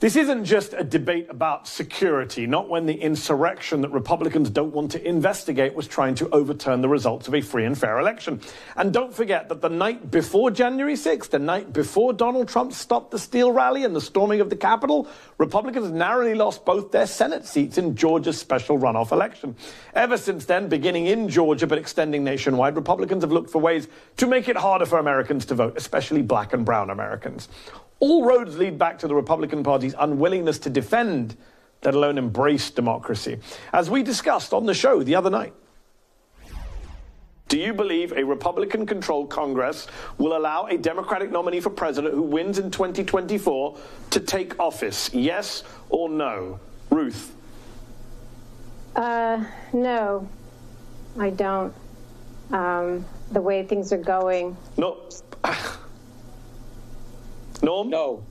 This isn't just a debate about security, not when the insurrection that Republicans don't want to investigate was trying to overturn the results of a free and fair election. And don't forget that the night before January 6th, the night before Donald Trump Stop the Steal rally and the storming of the Capitol, Republicans narrowly lost both their Senate seats in Georgia's special runoff election. Ever since then, beginning in Georgia but extending nationwide, Republicans have looked for ways to make it harder for Americans to vote, especially black and brown Americans. All roads lead back to the Republican Party's unwillingness to defend, let alone embrace democracy. As we discussed on the show the other night. Do you believe a Republican controlled Congress will allow a Democratic nominee for president who wins in 2024 to take office? Yes or no? Ruth? Uh, no, I don't. Um, the way things are going. No. Norm? No.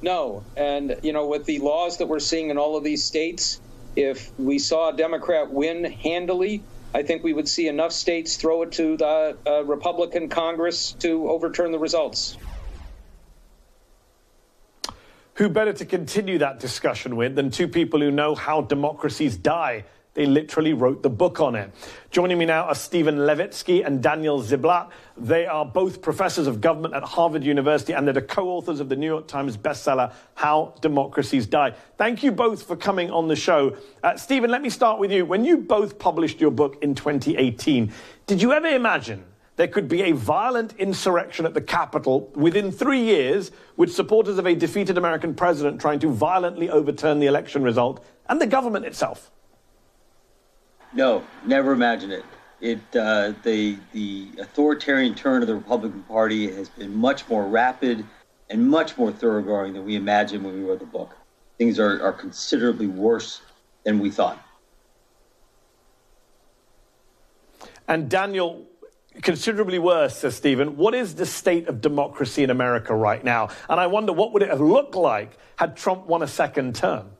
No. And, you know, with the laws that we're seeing in all of these states, if we saw a Democrat win handily, I think we would see enough states throw it to the uh, Republican Congress to overturn the results. Who better to continue that discussion with than two people who know how democracies die they literally wrote the book on it. Joining me now are Steven Levitsky and Daniel Ziblatt. They are both professors of government at Harvard University and they're the co-authors of the New York Times bestseller, How Democracies Die. Thank you both for coming on the show. Uh, Steven, let me start with you. When you both published your book in 2018, did you ever imagine there could be a violent insurrection at the Capitol within three years with supporters of a defeated American president trying to violently overturn the election result and the government itself? No, never imagine it. It uh, the the authoritarian turn of the Republican Party has been much more rapid and much more thoroughgoing than we imagined when we wrote the book. Things are, are considerably worse than we thought. And Daniel, considerably worse, says Steven. What is the state of democracy in America right now? And I wonder what would it have looked like had Trump won a second term?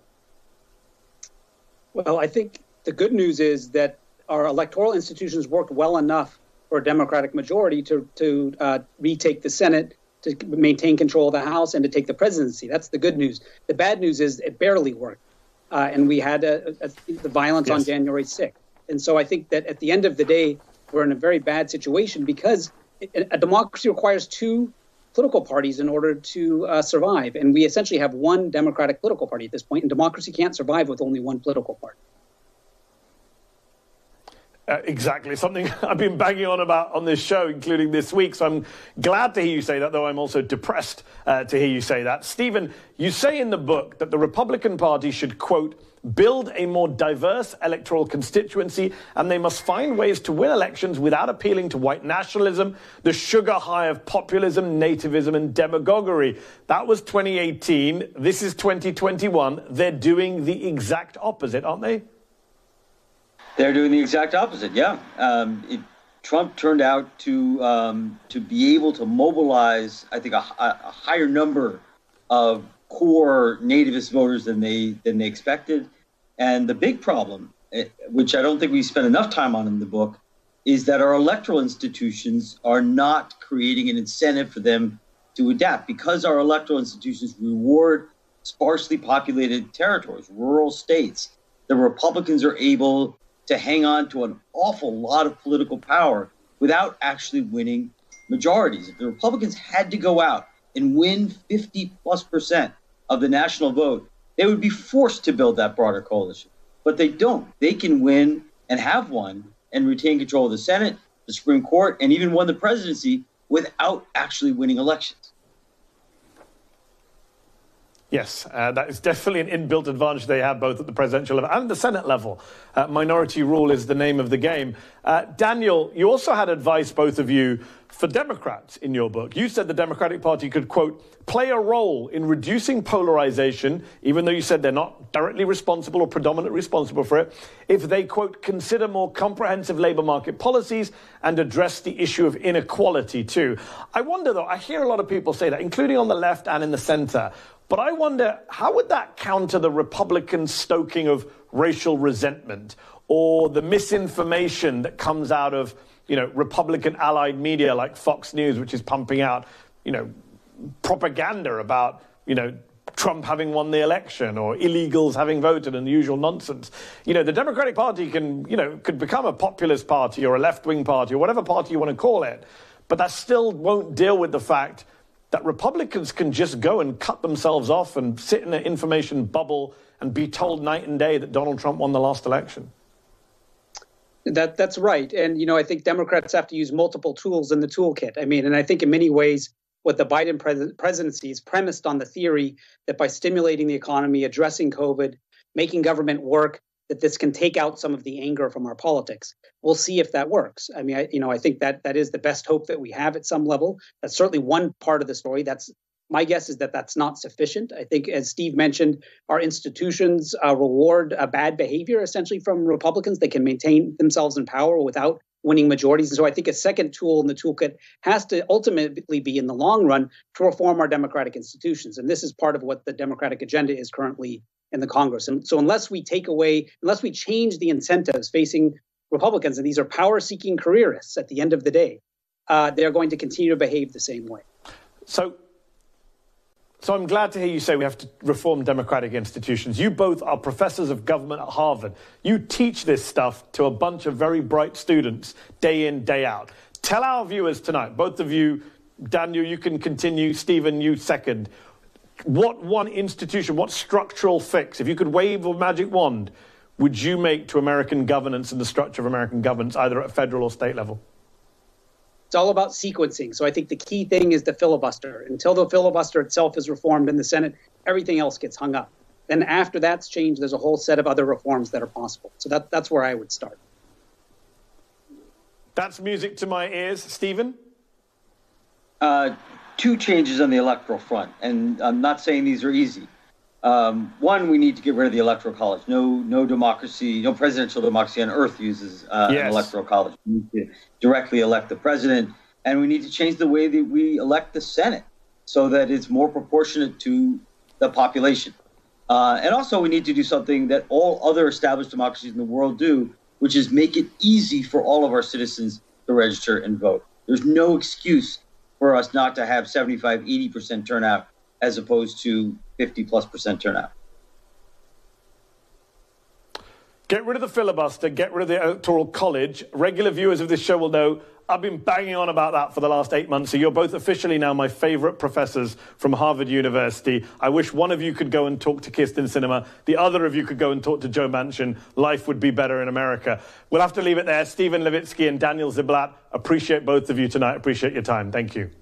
Well, I think the good news is that our electoral institutions worked well enough for a Democratic majority to to uh, retake the Senate, to maintain control of the House, and to take the presidency. That's the good news. The bad news is it barely worked, uh, and we had a, a, the violence yes. on January 6th. And so I think that at the end of the day, we're in a very bad situation because a democracy requires two political parties in order to uh, survive. And we essentially have one Democratic political party at this point, and democracy can't survive with only one political party. Uh, exactly, something I've been banging on about on this show, including this week. So I'm glad to hear you say that, though I'm also depressed uh, to hear you say that. Steven, you say in the book that the Republican Party should, quote, build a more diverse electoral constituency, and they must find ways to win elections without appealing to white nationalism, the sugar high of populism, nativism, and demagoguery. That was 2018. This is 2021. They're doing the exact opposite, aren't they? They're doing the exact opposite. Yeah, um, it, Trump turned out to um, to be able to mobilize, I think, a, a, higher number of core nativist voters than they than they expected. And the big problem, eh, which I don't think we spent enough time on in the book, is that our electoral institutions are not creating an incentive for them to adapt because our electoral institutions reward sparsely populated territories, rural states. The Republicans are able to hang on to an awful lot of political power without actually winning majorities. If the Republicans had to go out and win 50 plus percent of the national vote, they would be forced to build that broader coalition. But they don't. They can win and have won and retain control of the Senate, the Supreme Court, and even won the presidency without actually winning elections. Yes, uh, that is definitely an inbuilt advantage they have both at the presidential level and the Senate level. Uh, minority rule is the name of the game. Uh, Daniel, you also had advice, both of you, for Democrats in your book. You said the Democratic Party could, quote, play a role in reducing polarization, even though you said they're not directly responsible or predominantly responsible for it, if they, quote, consider more comprehensive labor market policies and address the issue of inequality, too. I wonder, though, I hear a lot of people say that, including on the left and in the center. But I wonder how would that counter the Republican stoking of racial resentment or the misinformation that comes out of, you know, Republican allied media like Fox News, which is pumping out, you know, propaganda about, you know, Trump having won the election or illegals having voted and the usual nonsense. You know, the Democratic Party can, you know, could become a populist party or a left wing party or whatever party you want to call it, but that still won't deal with the fact that Republicans can just go and cut themselves off and sit in an information bubble and be told night and day that Donald Trump won the last election. That that's right, and you know I think Democrats have to use multiple tools in the toolkit. I mean, and I think in many ways what the Biden pres- presidency is premised on the theory that by stimulating the economy, addressing COVID, making government work, that this can take out some of the anger from our politics. We'll see if that works. I mean, I, you know, I think that that is the best hope that we have at some level. That's certainly one part of the story. That's my guess is that that's not sufficient. I think, as Steve mentioned, our institutions uh, reward uh, bad behavior essentially from Republicans. They can maintain themselves in power without winning majorities. And so I think a second tool in the toolkit has to ultimately be in the long run to reform our democratic institutions. And this is part of what the Democratic agenda is currently in the Congress. And so unless we take away, unless we change the incentives facing Republicans, and these are power seeking careerists at the end of the day, uh, they're going to continue to behave the same way. So so I'm glad to hear you say we have to reform democratic institutions. You both are professors of government at Harvard. You teach this stuff to a bunch of very bright students day in, day out. Tell our viewers tonight, both of you, Daniel, you can continue, Steven, you second. What one institution, what structural fix, if you could wave a magic wand, would you make to American governance and the structure of American governance, either at federal or state level? It's all about sequencing. So I think the key thing is the filibuster. Until the filibuster itself is reformed in the Senate, everything else gets hung up. Then after that's changed, there's a whole set of other reforms that are possible. So that, that's where I would start. That's music to my ears. Steven? Uh, two changes on the electoral front, and I'm not saying these are easy. Um, one, we need to get rid of the electoral college. No, no democracy, no presidential democracy on earth uses uh, yes. an electoral college. We need to directly elect the president, and we need to change the way that we elect the Senate so that it's more proportionate to the population. Uh, and also, we need to do something that all other established democracies in the world do, which is make it easy for all of our citizens to register and vote. There's no excuse for us not to have 75, 80% turnout as opposed to 50 plus percent turnout. Get rid of the filibuster, get rid of the Electoral College. Regular viewers of this show will know I've been banging on about that for the last eight months. So you're both officially now my favorite professors from Harvard University. I wish one of you could go and talk to Kyrsten Sinema, The other of you could go and talk to Joe Manchin. Life would be better in America. We'll have to leave it there. Steven Levitsky and Daniel Ziblatt, appreciate both of you tonight. Appreciate your time. Thank you.